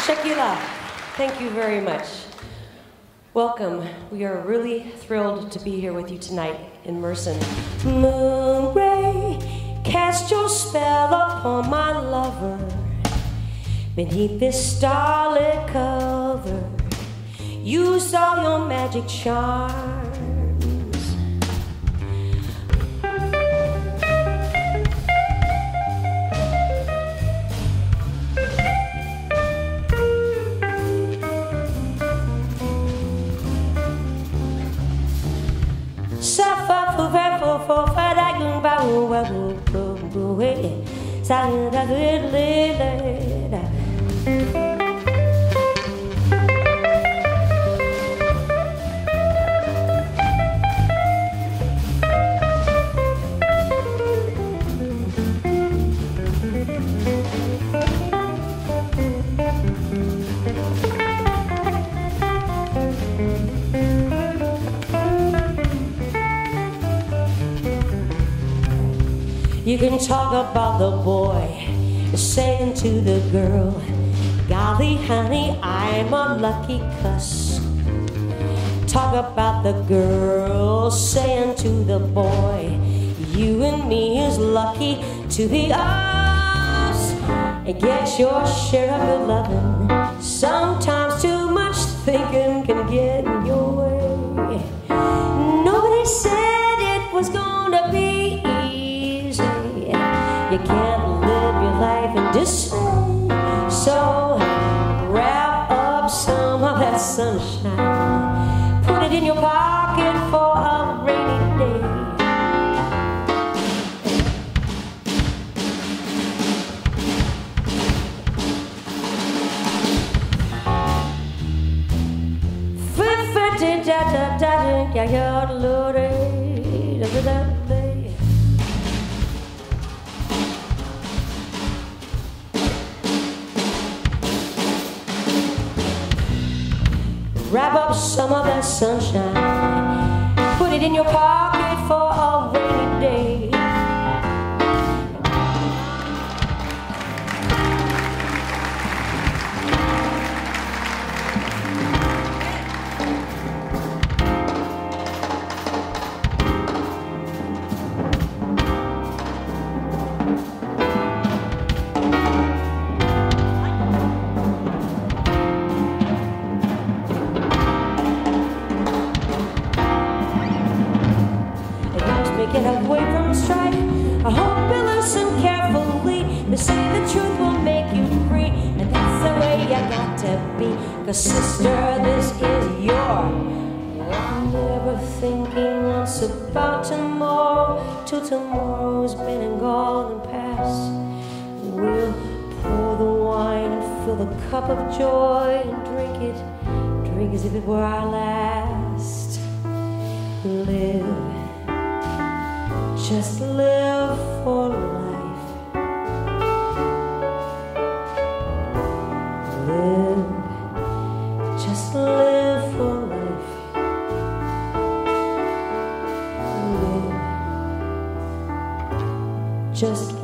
Shakila, thank you very much. Welcome. We are really thrilled to be here with you tonight in Mersin. Moon ray, cast your spell upon my lover. Beneath this starlit cover, you saw your magic charms. Woo woo hey. Sa da You can talk about the boy saying to the girl, Golly, honey, I'm a lucky cuss. Talk about the girl saying to the boy, You and me is lucky to be us. And get your share of good loving. Sometimes too much thinking can get Wrap up some of that sunshine. Put it in your pocket away from strife. I hope you listen carefully. They say the truth will make you free, and that's the way I got to be. Cause sister, this is your. I'm never thinking once about tomorrow, till tomorrow's been and gone and past. We'll pour the wine and fill the cup of joy and drink it, drink as if it were our last. Live. Just live for life. Live. Just live for life. Live. Just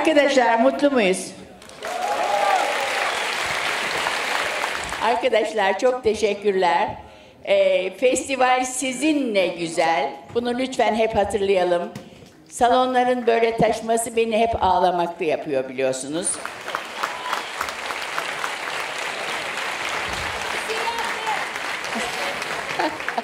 Arkadaşlar mutlu muyuz? Arkadaşlar çok teşekkürler. Ee, festival sizinle güzel. Bunu lütfen hep hatırlayalım. Salonların böyle taşması beni hep ağlamaklı yapıyor biliyorsunuz.